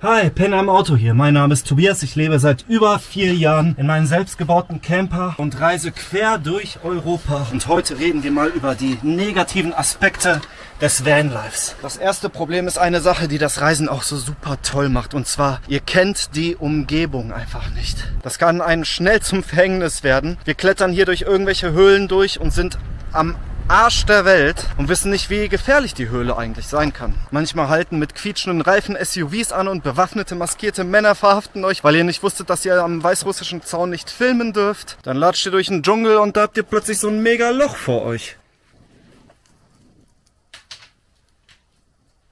Hi, Pen am Auto hier. Mein Name ist Tobias. Ich lebe seit über vier Jahren in meinem selbstgebauten Camper und reise quer durch Europa. Und heute reden wir mal über die negativen Aspekte des Vanlifes. Das erste Problem ist eine Sache, die das Reisen auch so super toll macht. Und zwar, ihr kennt die Umgebung einfach nicht. Das kann einen schnell zum Verhängnis werden. Wir klettern hier durch irgendwelche Höhlen durch und sind am Arsch der Welt und wissen nicht, wie gefährlich die Höhle eigentlich sein kann. Manchmal halten mit quietschenden Reifen SUVs an und bewaffnete, maskierte Männer verhaften euch, weil ihr nicht wusstet, dass ihr am weißrussischen Zaun nicht filmen dürft. Dann latscht ihr durch den Dschungel und da habt ihr plötzlich so ein mega Loch vor euch.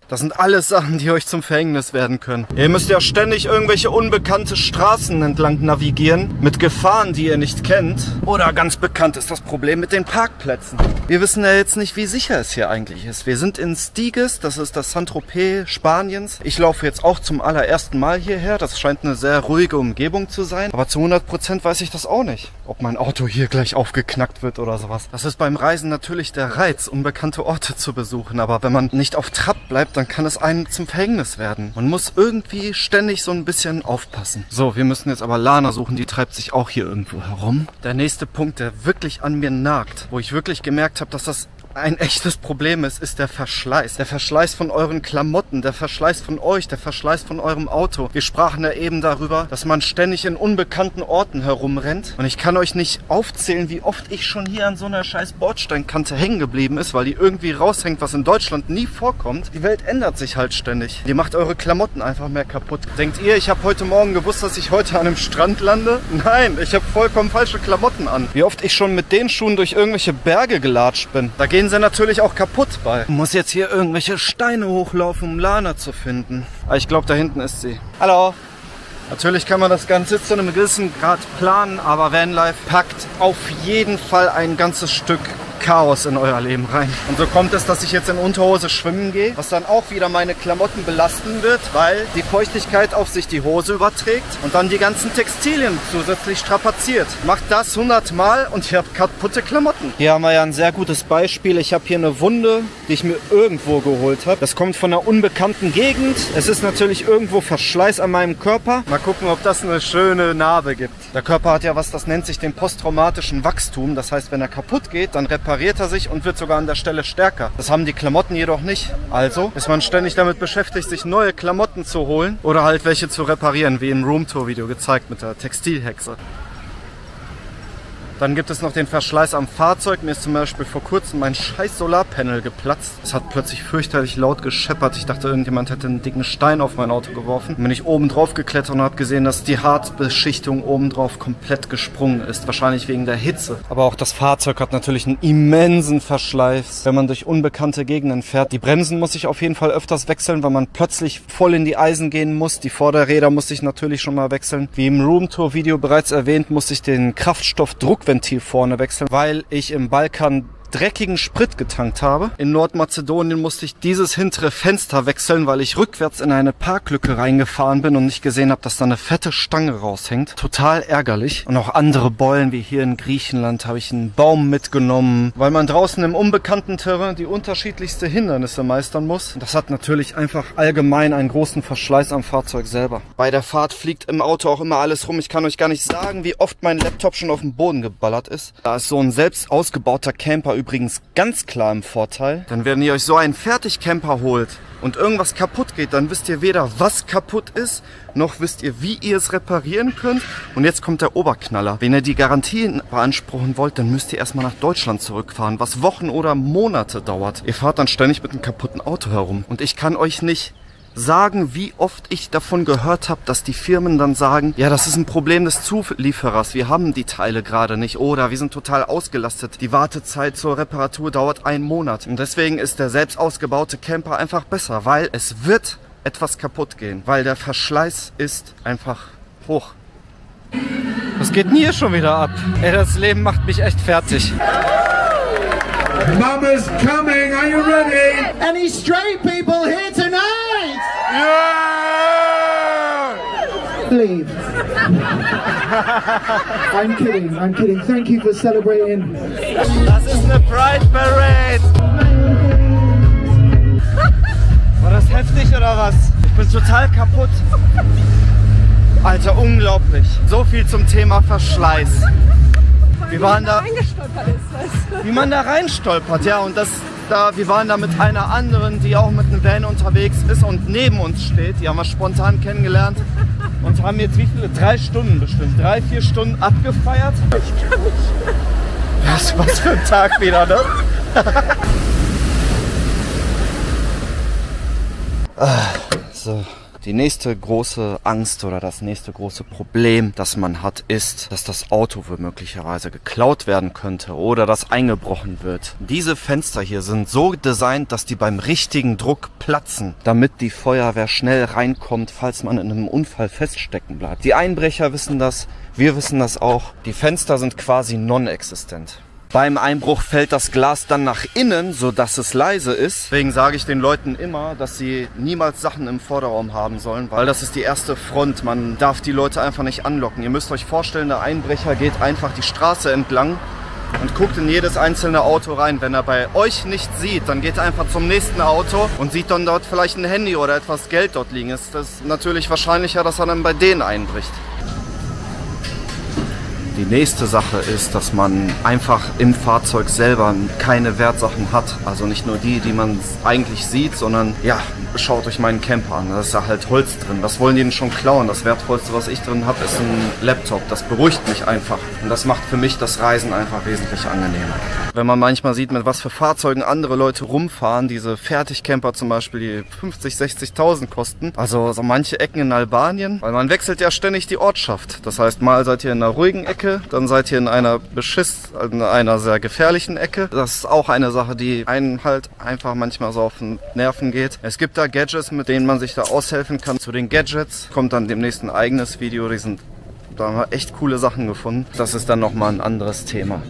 Das sind alles Sachen, die euch zum Verhängnis werden können. Ihr müsst ja ständig irgendwelche unbekannte Straßen entlang navigieren, mit Gefahren, die ihr nicht kennt. Oder ganz bekannt ist das Problem mit den Parkplätzen. Wir wissen ja jetzt nicht, wie sicher es hier eigentlich ist. Wir sind in Stiges, das ist das Saint-Tropez Spaniens. Ich laufe jetzt auch zum allerersten Mal hierher. Das scheint eine sehr ruhige Umgebung zu sein. Aber zu 100 Prozent weiß ich das auch nicht. Ob mein Auto hier gleich aufgeknackt wird oder sowas. Das ist beim Reisen natürlich der Reiz, unbekannte Orte zu besuchen. Aber wenn man nicht auf Trab bleibt, dann kann es einem zum Verhängnis werden. Man muss irgendwie ständig so ein bisschen aufpassen. So, wir müssen jetzt aber Lana suchen, die treibt sich auch hier irgendwo herum. Der nächste Punkt, der wirklich an mir nagt, wo ich wirklich gemerkt habe, dass das ein echtes Problem ist, ist der Verschleiß. Der Verschleiß von euren Klamotten, der Verschleiß von euch, der Verschleiß von eurem Auto. Wir sprachen ja eben darüber, dass man ständig in unbekannten Orten herumrennt. Und ich kann euch nicht aufzählen, wie oft ich schon hier an so einer scheiß Bordsteinkante hängen geblieben ist, weil die irgendwie raushängt, was in Deutschland nie vorkommt. Die Welt ändert sich halt ständig. Die macht eure Klamotten einfach mehr kaputt. Denkt ihr, ich habe heute Morgen gewusst, dass ich heute an einem Strand lande? Nein, ich habe vollkommen falsche Klamotten an. Wie oft ich schon mit den Schuhen durch irgendwelche Berge gelatscht bin. Da gehen sie natürlich auch kaputt bei. Muss jetzt hier irgendwelche Steine hochlaufen, um Lana zu finden. Aber ah, ich glaube, da hinten ist sie. Hallo. Natürlich kann man das Ganze zu einem gewissen Grad planen, aber Vanlife packt auf jeden Fall ein ganzes Stück Chaos in euer Leben rein. Und so kommt es, dass ich jetzt in Unterhose schwimmen gehe, was dann auch wieder meine Klamotten belasten wird, weil die Feuchtigkeit auf sich die Hose überträgt und dann die ganzen Textilien zusätzlich strapaziert. Macht das 100 Mal und ihr habt kaputte Klamotten. Hier haben wir ja ein sehr gutes Beispiel. Ich habe hier eine Wunde, die ich mir irgendwo geholt habe. Das kommt von einer unbekannten Gegend. Es ist natürlich irgendwo Verschleiß an meinem Körper. Mal gucken, ob das eine schöne Narbe gibt. Der Körper hat ja was, das nennt sich den posttraumatischen Wachstum. Das heißt, wenn er kaputt geht, dann repariert repariert er sich und wird sogar an der Stelle stärker. Das haben die Klamotten jedoch nicht. Also ist man ständig damit beschäftigt, sich neue Klamotten zu holen oder halt welche zu reparieren, wie im Roomtour-Video gezeigt mit der Textilhexe. Dann gibt es noch den Verschleiß am Fahrzeug. Mir ist zum Beispiel vor kurzem mein scheiß Solarpanel geplatzt. Es hat plötzlich fürchterlich laut gescheppert. Ich dachte, irgendjemand hätte einen dicken Stein auf mein Auto geworfen. Dann bin ich oben drauf geklettert und habe gesehen, dass die Hartbeschichtung oben drauf komplett gesprungen ist. Wahrscheinlich wegen der Hitze. Aber auch das Fahrzeug hat natürlich einen immensen Verschleiß, wenn man durch unbekannte Gegenden fährt. Die Bremsen muss ich auf jeden Fall öfters wechseln, weil man plötzlich voll in die Eisen gehen muss. Die Vorderräder muss ich natürlich schon mal wechseln. Wie im Roomtour-Video bereits erwähnt, muss ich den Kraftstoffdruck Druckventil vorne wechseln, weil ich im Balkan dreckigen Sprit getankt habe. In Nordmazedonien musste ich dieses hintere Fenster wechseln, weil ich rückwärts in eine Parklücke reingefahren bin und nicht gesehen habe, dass da eine fette Stange raushängt. Total ärgerlich. Und auch andere Beulen, wie hier in Griechenland, habe ich einen Baum mitgenommen, weil man draußen im unbekannten Terrain die unterschiedlichste Hindernisse meistern muss. Das hat natürlich einfach allgemein einen großen Verschleiß am Fahrzeug selber. Bei der Fahrt fliegt im Auto auch immer alles rum. Ich kann euch gar nicht sagen, wie oft mein Laptop schon auf den Boden geballert ist. Da ist so ein selbst ausgebauter Camper übrigens ganz klar im Vorteil. Dann wenn ihr euch so einen Fertigcamper holt und irgendwas kaputt geht, dann wisst ihr weder, was kaputt ist, noch wisst ihr, wie ihr es reparieren könnt. Und jetzt kommt der Oberknaller. Wenn ihr die Garantien beanspruchen wollt, dann müsst ihr erstmal nach Deutschland zurückfahren, was Wochen oder Monate dauert. Ihr fahrt dann ständig mit einem kaputten Auto herum. Und ich kann euch nicht sagen, wie oft ich davon gehört habe, dass die Firmen dann sagen, ja, das ist ein Problem des Zulieferers, wir haben die Teile gerade nicht oder wir sind total ausgelastet. Die Wartezeit zur Reparatur dauert einen Monat. Und deswegen ist der selbst ausgebaute Camper einfach besser, weil es wird etwas kaputt gehen, weil der Verschleiß ist einfach hoch. Was geht denn hier schon wieder ab? Ey, das Leben macht mich echt fertig. Mama's coming, are you ready? Any straight people here tonight? Yeah! Leave. I'm kidding, I'm kidding. Thank you for celebrating. Das ist eine Pride Parade! War das heftig oder was? bin total kaputt. Alter, unglaublich. So viel zum Thema Verschleiß. Wir waren da, Eingestolpert ist, weißt du. wie man da reinstolpert, ja. Und das da, wir waren da mit einer anderen, die auch mit einem Van unterwegs ist und neben uns steht. Die haben wir spontan kennengelernt und haben jetzt wie viele? Drei Stunden bestimmt. Drei, vier Stunden abgefeiert. Was, was für ein Tag wieder, ne? Ah, so. Die nächste große Angst oder das nächste große Problem, das man hat, ist, dass das Auto womöglicherweise geklaut werden könnte oder dass eingebrochen wird. Diese Fenster hier sind so designt, dass die beim richtigen Druck platzen, damit die Feuerwehr schnell reinkommt, falls man in einem Unfall feststecken bleibt. Die Einbrecher wissen das, wir wissen das auch. Die Fenster sind quasi non-existent. Beim Einbruch fällt das Glas dann nach innen, sodass es leise ist. Deswegen sage ich den Leuten immer, dass sie niemals Sachen im Vorderraum haben sollen, weil das ist die erste Front. Man darf die Leute einfach nicht anlocken. Ihr müsst euch vorstellen, der Einbrecher geht einfach die Straße entlang und guckt in jedes einzelne Auto rein. Wenn er bei euch nicht sieht, dann geht er einfach zum nächsten Auto und sieht dann dort vielleicht ein Handy oder etwas Geld dort liegen. Ist das natürlich wahrscheinlicher, dass er dann bei denen einbricht. Die nächste Sache ist, dass man einfach im Fahrzeug selber keine Wertsachen hat. Also nicht nur die, die man eigentlich sieht, sondern ja, schaut euch meinen Camper an. Da ist ja halt Holz drin. Was wollen die denn schon klauen? Das Wertvollste, was ich drin habe, ist ein Laptop. Das beruhigt mich einfach. Und das macht für mich das Reisen einfach wesentlich angenehmer. Wenn man manchmal sieht, mit was für Fahrzeugen andere Leute rumfahren, diese Fertigcamper zum Beispiel, die 50, 60.000 kosten. Also so manche Ecken in Albanien, weil man wechselt ja ständig die Ortschaft. Das heißt, mal seid ihr in einer ruhigen Ecke, dann seid ihr in einer Beschiss, in einer sehr gefährlichen Ecke. Das ist auch eine Sache, die einen halt einfach manchmal so auf den Nerven geht. Es gibt da Gadgets, mit denen man sich da aushelfen kann. Zu den Gadgets kommt dann demnächst ein eigenes Video. Die sind, da haben wir echt coole Sachen gefunden. Das ist dann nochmal ein anderes Thema.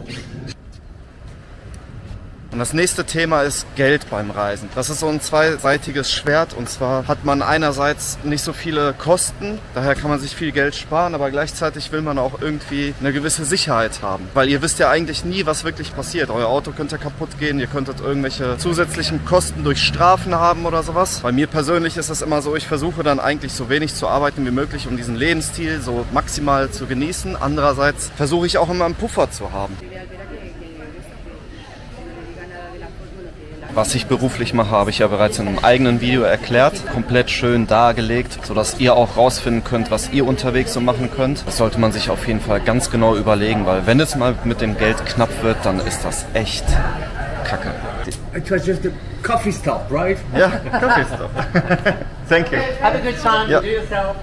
Und das nächste Thema ist Geld beim Reisen. Das ist so ein zweiseitiges Schwert. Und zwar hat man einerseits nicht so viele Kosten, daher kann man sich viel Geld sparen, aber gleichzeitig will man auch irgendwie eine gewisse Sicherheit haben. Weil ihr wisst ja eigentlich nie, was wirklich passiert. Euer Auto könnte kaputt gehen, ihr könntet irgendwelche zusätzlichen Kosten durch Strafen haben oder sowas. Bei mir persönlich ist das immer so, ich versuche dann eigentlich so wenig zu arbeiten wie möglich, um diesen Lebensstil so maximal zu genießen. Andererseits versuche ich auch immer einen Puffer zu haben. Was ich beruflich mache, habe ich ja bereits in einem eigenen Video erklärt, komplett schön dargelegt, sodass ihr auch rausfinden könnt, was ihr unterwegs so machen könnt. Das sollte man sich auf jeden Fall ganz genau überlegen, weil wenn es mal mit dem Geld knapp wird, dann ist das echt kacke. It was just a coffee stop, right? Ja, Kaffee Thank you. Have a good time. Ja. Do yourself.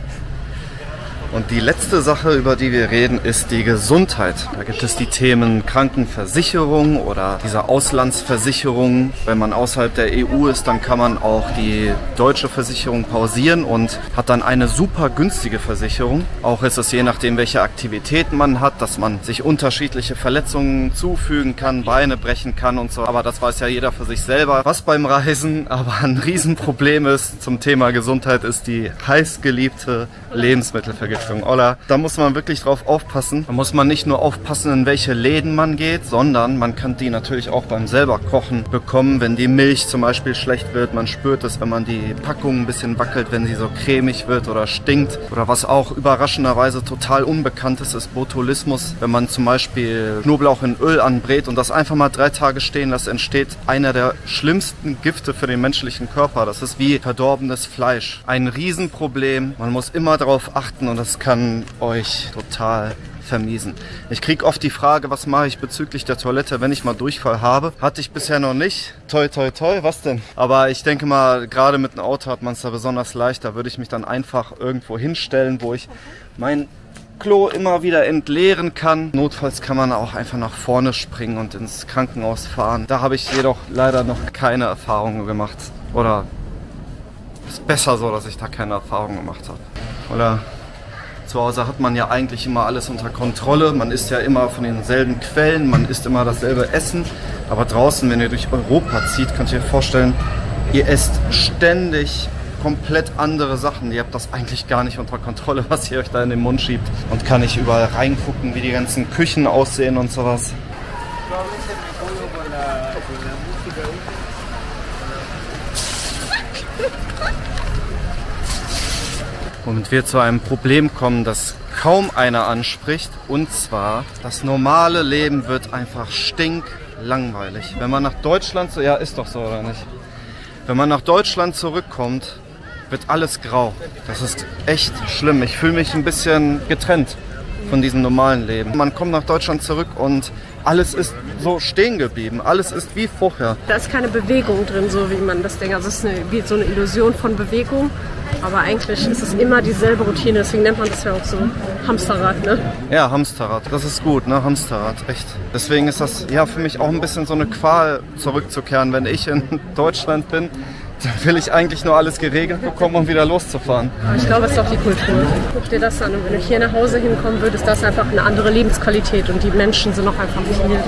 Und die letzte Sache, über die wir reden, ist die Gesundheit. Da gibt es die Themen Krankenversicherung oder diese Auslandsversicherung. Wenn man außerhalb der EU ist, dann kann man auch die deutsche Versicherung pausieren und hat dann eine super günstige Versicherung. Auch ist es je nachdem, welche Aktivitäten man hat, dass man sich unterschiedliche Verletzungen zufügen kann, Beine brechen kann und so. Aber das weiß ja jeder für sich selber. Was beim Reisen aber ein Riesenproblem ist zum Thema Gesundheit, ist die heißgeliebte Lebensmittelvergiftung. Olla, da muss man wirklich drauf aufpassen. Da muss man nicht nur aufpassen, in welche Läden man geht, sondern man kann die natürlich auch beim selber Kochen bekommen, wenn die Milch zum Beispiel schlecht wird. Man spürt es, wenn man die Packung ein bisschen wackelt, wenn sie so cremig wird oder stinkt. Oder was auch überraschenderweise total unbekannt ist, ist Botulismus. Wenn man zum Beispiel Knoblauch in Öl anbrät und das einfach mal drei Tage stehen lässt, entsteht einer der schlimmsten Gifte für den menschlichen Körper. Das ist wie verdorbenes Fleisch. Ein Riesenproblem. Man muss immer darauf achten und das kann euch total vermiesen. Ich krieg oft die Frage, was mache ich bezüglich der Toilette, wenn ich mal Durchfall habe. Hatte ich bisher noch nicht. Toi, toi, toi, was denn? Aber ich denke mal, gerade mit einem Auto hat man es da besonders leicht. Da würde ich mich dann einfach irgendwo hinstellen, wo ich mein Klo immer wieder entleeren kann. Notfalls kann man auch einfach nach vorne springen und ins Krankenhaus fahren. Da habe ich jedoch leider noch keine Erfahrungen gemacht. Oder ist besser so, dass ich da keine Erfahrung gemacht habe. Oder zu Hause hat man ja eigentlich immer alles unter Kontrolle. Man isst ja immer von denselben Quellen, man isst immer dasselbe Essen. Aber draußen, wenn ihr durch Europa zieht, könnt ihr euch vorstellen, ihr esst ständig komplett andere Sachen. Ihr habt das eigentlich gar nicht unter Kontrolle, was ihr euch da in den Mund schiebt. Und kann nicht überall reingucken, wie die ganzen Küchen aussehen und sowas. womit wir zu einem Problem kommen, das kaum einer anspricht. Und zwar, das normale Leben wird einfach stinklangweilig. Wenn man nach Deutschland, ja, ist doch so, oder nicht? Wenn man nach Deutschland zurückkommt, wird alles grau. Das ist echt schlimm. Ich fühle mich ein bisschen getrennt von diesem normalen Leben. Man kommt nach Deutschland zurück und alles ist so stehen geblieben. Alles ist wie vorher. Da ist keine Bewegung drin, so wie man das denkt. Also es ist eine, wie so eine Illusion von Bewegung. Aber eigentlich ist es immer dieselbe Routine. Deswegen nennt man das ja auch so Hamsterrad, ne? Ja, Hamsterrad. Das ist gut, ne? Hamsterrad. Echt. Deswegen ist das ja für mich auch ein bisschen so eine Qual, zurückzukehren. Wenn ich in Deutschland bin, dann will ich eigentlich nur alles geregelt bekommen, um wieder loszufahren. Ich glaube, es ist auch die Kultur. Guck dir das an. Und wenn du hier nach Hause hinkommen würdest, das ist einfach eine andere Lebensqualität. Und die Menschen sind auch einfach viel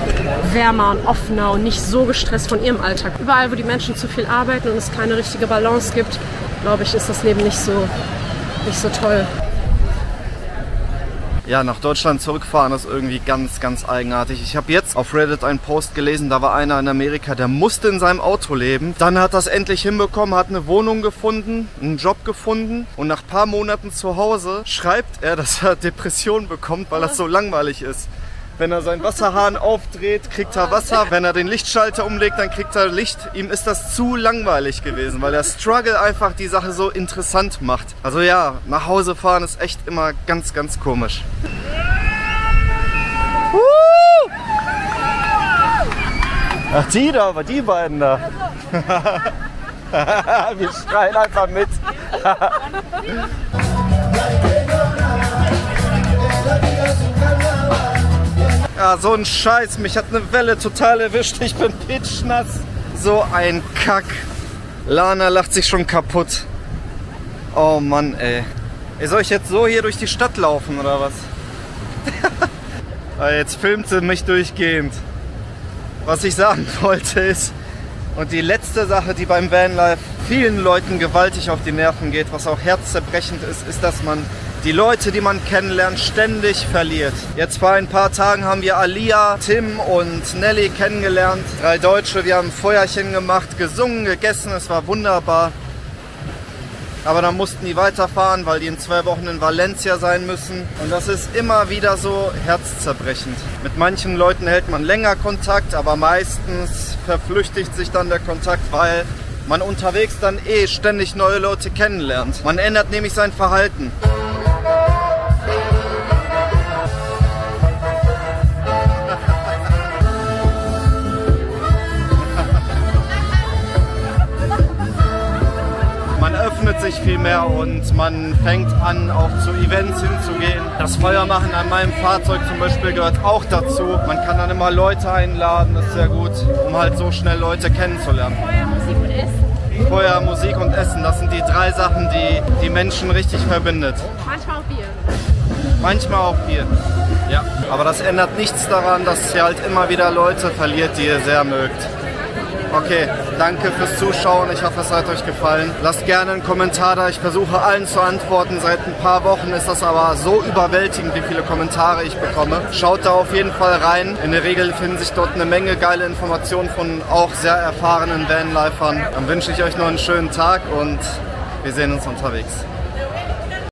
wärmer und offener und nicht so gestresst von ihrem Alltag. Überall, wo die Menschen zu viel arbeiten und es keine richtige Balance gibt, glaube ich, ist das Leben nicht so, nicht so toll. Ja, nach Deutschland zurückfahren ist irgendwie ganz, ganz eigenartig. Ich habe jetzt auf Reddit einen Post gelesen, da war einer in Amerika, der musste in seinem Auto leben. Dann hat das endlich hinbekommen, hat eine Wohnung gefunden, einen Job gefunden und nach ein paar Monaten zu Hause schreibt er, dass er Depressionen bekommt, weil das so langweilig ist. Wenn er seinen Wasserhahn aufdreht, kriegt er Wasser. Wenn er den Lichtschalter umlegt, dann kriegt er Licht. Ihm ist das zu langweilig gewesen, weil der Struggle einfach die Sache so interessant macht. Also ja, nach Hause fahren ist echt immer ganz, ganz komisch. Ach, die da, aber die beiden da. Wir schreien einfach mit. Ja, so ein Scheiß. Mich hat eine Welle total erwischt. Ich bin pitschnass. So ein Kack. Lana lacht sich schon kaputt. Oh Mann, ey. ey soll ich jetzt so hier durch die Stadt laufen oder was? Ah, jetzt filmt sie mich durchgehend. Was ich sagen wollte ist, und die letzte Sache, die beim Vanlife vielen Leuten gewaltig auf die Nerven geht, was auch herzzerbrechend ist, ist, dass man die Leute, die man kennenlernt, ständig verliert. Jetzt vor ein paar Tagen haben wir Alia, Tim und Nelly kennengelernt. Drei Deutsche, wir haben Feuerchen gemacht, gesungen, gegessen, es war wunderbar. Aber dann mussten die weiterfahren, weil die in zwei Wochen in Valencia sein müssen. Und das ist immer wieder so herzzerbrechend. Mit manchen Leuten hält man länger Kontakt, aber meistens verflüchtigt sich dann der Kontakt, weil man unterwegs dann eh ständig neue Leute kennenlernt. Man ändert nämlich sein Verhalten. Sich viel mehr und man fängt an, auch zu Events hinzugehen. Das Feuermachen an meinem Fahrzeug zum Beispiel gehört auch dazu. Man kann dann immer Leute einladen, das ist sehr gut, um halt so schnell Leute kennenzulernen. Feuer, Musik und Essen. Feuer, Musik und Essen, das sind die drei Sachen, die die Menschen richtig verbindet. Manchmal auch Bier. Manchmal auch Bier. Ja. Aber das ändert nichts daran, dass ihr halt immer wieder Leute verliert, die ihr sehr mögt. Okay, danke fürs Zuschauen. Ich hoffe, es hat euch gefallen. Lasst gerne einen Kommentar da. Ich versuche allen zu antworten. Seit ein paar Wochen ist das aber so überwältigend, wie viele Kommentare ich bekomme. Schaut da auf jeden Fall rein. In der Regel finden sich dort eine Menge geile Informationen von auch sehr erfahrenen Vanlifern. Dann wünsche ich euch noch einen schönen Tag und wir sehen uns unterwegs.